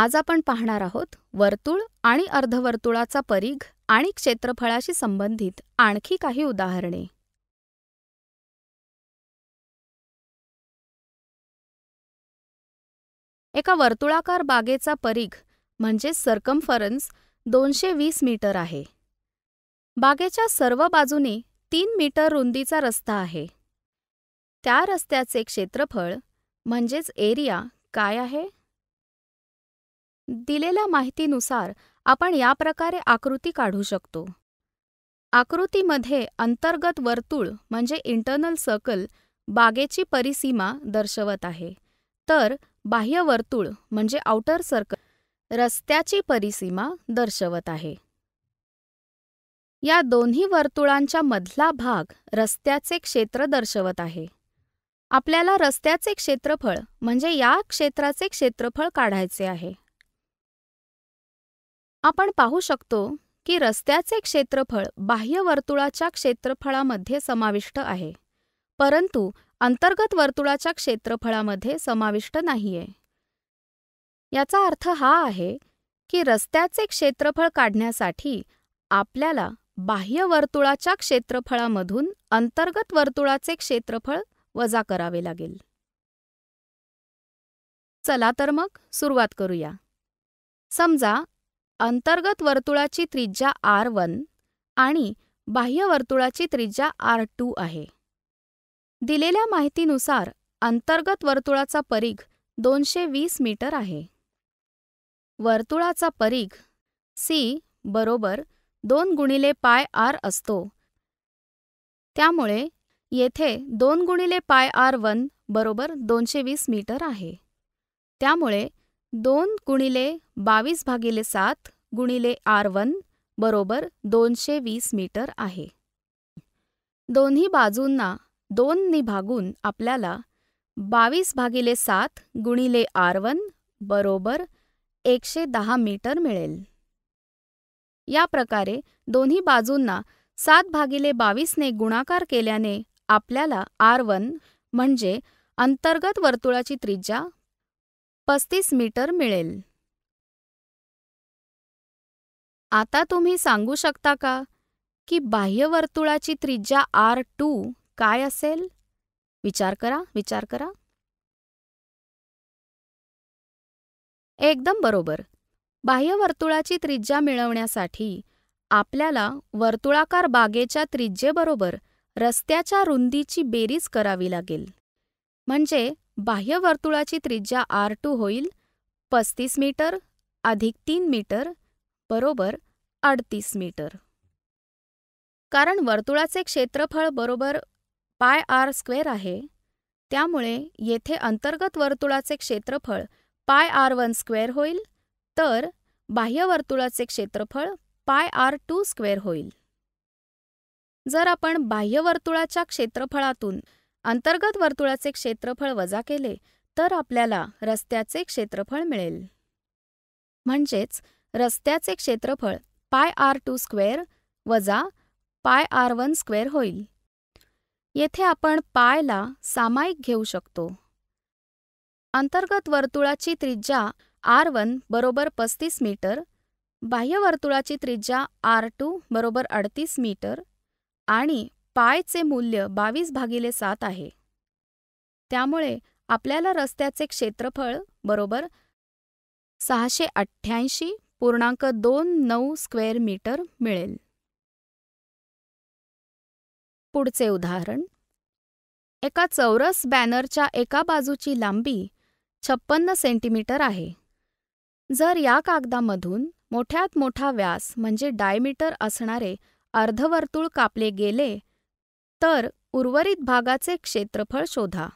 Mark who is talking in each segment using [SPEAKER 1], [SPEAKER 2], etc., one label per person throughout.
[SPEAKER 1] आज आपण पाहणार आहोत वर्तुळ आणि अर्धवर्तुळाचा परीघ आणि क्षेत्रफळाशी संबंधित आणखी काही उदाहरणे. एका वर्तुळाकार बागेचा परीघ म्हणजे सर्कम्फरन्स दोनशे वीस मीटर आहे. बागेच्या सर्व बाजूने तीन मीटर रुंदीचा रस्ता आहे. त्या रस्त्याचे क्षेत्रफळ म्हणजेच एरिया काय आहे? दिलेल्या माहितीनुसार आपण या प्रकारे आकृती काढू शकतो. आकृतीमध्ये अंतर्गत वर्तुळ म्हणजे इंटरनल सर्कल बागेची परिसीमा दर्शवत आहे. तर बाह्य वर्तुळ म्हणजे आउटर सर्कल रस्त्याची परिसीमा दर्शवत आहे. या दोन्ही वर्तुळांच्या मधला भाग रस्त्याचे क्षेत्र दर्शवत आहे. आपल्याला रस्त्याचे क्षेत्रफळ म्हणजे या क्षेत्राचे क्षेत्रफळ काढायचे आहे. आपण पाहू शकतो की रस्त्याचे क्षेत्रफळ बाह्य वर्तुळाच्या क्षेत्रफळामध्ये समाविष्ट आहे परंतु अंतर्गत वर्तुळाच्या क्षेत्रफळामध्ये समाविष्ट नाहीये. याचा अर्थ हा आहे की रस्त्याचे क्षेत्रफळ काढण्यासाठी आपल्याला बाह्य वर्तुळाच्या क्षेत्रफळामधून अंतर्गत वर्तुळाचे क्षेत्रफळ वजा करावे लागेल. चला तर मग सुरुवात करूया. समजा अंतर्गत वर्तुळाची त्रिज्या आर वन आणि बाह्य वर्तुळाची त्रिज्या आर टू आहे. दिलेल्या माहितीनुसार अंतर्गत वर्तुळाचा परीघ दोनशे वीस मीटर आहे. वर्तुळाचा परीघ सी बरोबर दोन गुणिले पाय आर असतो. त्यामुळे येथे दोन गुणिले पाय आर वन बरोबर दोनशे वीस मीटर आहे. त्यामुळे दोन गुणिले बावीस भागिले सात गुणिले आर वन बरोबर दोनशे वीस मीटर आहे. दोन्ही बाजूंना दोननी भागून आपल्याला बावीस भागिले सात गुणिले आर वन बरोबर एकशे दहा मीटर मिळेल. या प्रकारे दोन्ही बाजूंना सात भागिले बावीसने गुणाकार केल्याने आपल्याला आर वन म्हणजे अंतर्गत वर्तुळाची त्रिज्या पस्तीस मीटर मिळेल. आता तुम्ही सांगू शकता का की बाह्यवर्तुळाची त्रिज्या आर टू काय असेल? विचार करा विचार करा. एकदम बरोबर. बाह्यवर्तुळाची त्रिज्या मिळवण्यासाठी आपल्याला वर्तुळाकार बागेच्या त्रिज्येबरोबर रस्त्याच्या रुंदीची बेरीज करावी लागेल. म्हणजे बाह्य वर्तुळाची त्रिज्या आर टू होईल पस्तीस मीटर अधिक तीन मीटर बरोबर अडतीस मीटर. कारण वर्तुळाचे क्षेत्रफळ बरोबर पाय आर स्क्वेअर आहे त्यामुळे येथे अंतर्गत वर्तुळाचे क्षेत्रफळ पाय आर वन स्क्वेअर होईल तर बाह्य वर्तुळाचे क्षेत्रफळ पाय आर टू स्क्वेअर होईल. जर आपण बाह्य वर्तुळाच्या क्षेत्रफळातून अंतर्गत वर्तुळाचे क्षेत्रफळ वजा केले तर आपल्याला रस्त्याचे क्षेत्रफळ मिळेल. म्हणजेच रस्त्याचे क्षेत्रफळ पाय आर टू स्क्वेअर वजा पाय आर वन स्क्वेअर होईल. येथे आपण पायला सामायिक घेऊ शकतो. अंतर्गत वर्तुळाची त्रिज्या आर वन बरोबर पस्तीस मीटर बाह्य वर्तुळाची त्रिज्या आर टू बरोबर अडतीस मीटर आणि पायचे मूल्य बावीस भागिले सात आहे. त्यामुळे आपल्याला रस्त्याचे क्षेत्रफळ बरोबर सहाशे अठ्ठ्याऐंशी पूर्णांक दोन नऊ स्क्वेअर मीटर मिळेल. पुढचे उदाहरण. एका चौरस बॅनरच्या एका बाजूची लांबी छप्पन्न सेंटीमीटर आहे. जर या कागदामधून मोठ्यात मोठा व्यास म्हणजे डायमीटर असणारे अर्धवर्तुळ कापले गेले तर उर्वरित भागाचे क्षेत्रफळ शोधा.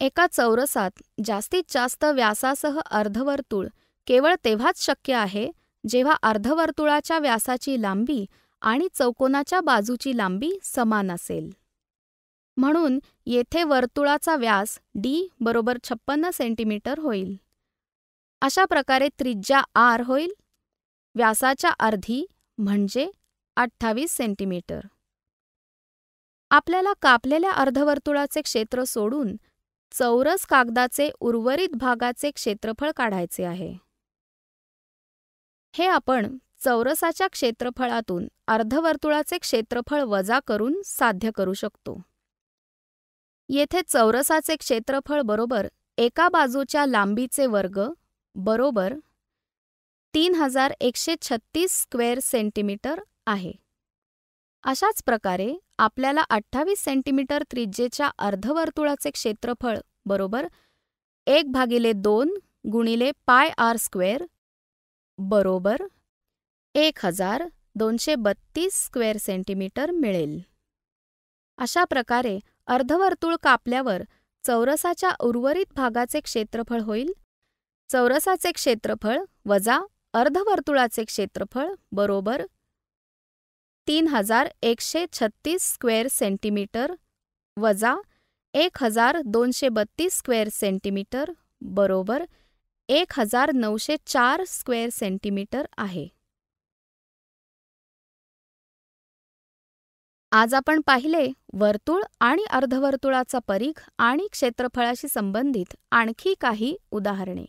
[SPEAKER 1] एका चौरसात जास्तीत जास्त व्यासासह अर्धवर्तुळ केवळ तेव्हाच शक्य आहे जेव्हा अर्धवर्तुळाच्या व्यासाची लांबी आणि चौकोनाच्या बाजूची लांबी समान असेल. म्हणून येथे वर्तुळाचा व्यास डी बरोबर छप्पन्न सेंटीमीटर होईल. अशा प्रकारे त्रिज्या आर होईल. व्यासाच्या अर्धी म्हणजे अठ्ठावीस सेंटीमीटर. आपल्याला कापलेल्या अर्धवर्तुळाचे क्षेत्र सोडून चौरस कागदाचे उर्वरित भागाचे क्षेत्रफळ काढायचे आहे. हे आपण चौरसाच्या क्षेत्रफळातून अर्धवर्तुळाचे क्षेत्रफळ वजा करून साध्य करू शकतो. येथे चौरसाचे क्षेत्रफळ बरोबर एका बाजूच्या लांबीचे वर्ग बरोबर तीन हजार एकशे छत्तीस स्क्वेअर सेंटीमीटर आहे. अशाच प्रकारे आपल्याला अठ्ठावीस सेंटीमीटर त्रिज्येच्या अर्धवर्तुळाचे क्षेत्रफळ बरोबर एक भागिले दोन गुणिले पाय आर स्क्वेअर बरोबर एक हजार दोनशे बत्तीस स्क्वेअर सेंटीमीटर मिळेल. अशा प्रकारे अर्धवर्तुळ कापल्यावर चौरसाच्या उर्वरित भागाचे क्षेत्रफळ होईल. चौरसाचे क्षेत्रफळ वजा अर्धवर्तुळाचे क्षेत्रफळ बरोबर तीन हजार एकशे छत्तीस स्क्वेअर सेंटीमीटर वजा एक हजार दोनशे बत्तीस स्क्वेअर सेंटीमीटर बरोबर एक हजार नऊशे चार स्क्वेअर सेंटीमीटर आहे. आज आपण पाहिले वर्तुळ आणि अर्धवर्तुळाचा परीघ आणि क्षेत्रफळाशी संबंधित आणखी काही उदाहरणे.